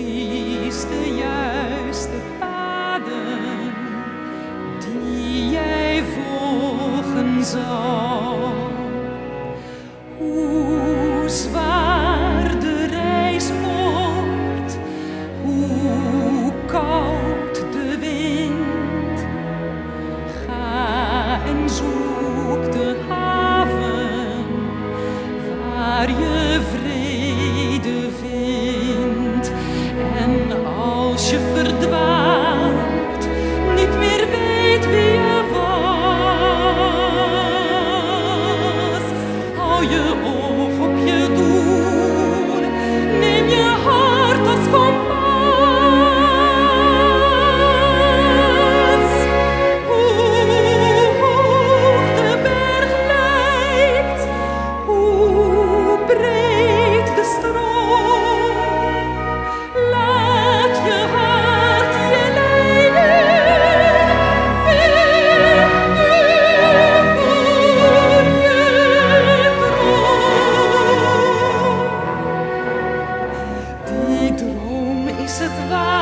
kies de juiste paden die jij volgen zal. Hoe zwaar de reis wordt, hoe koud de wind, ga en zoek de haven waar je vreemd. Oh. It's advice.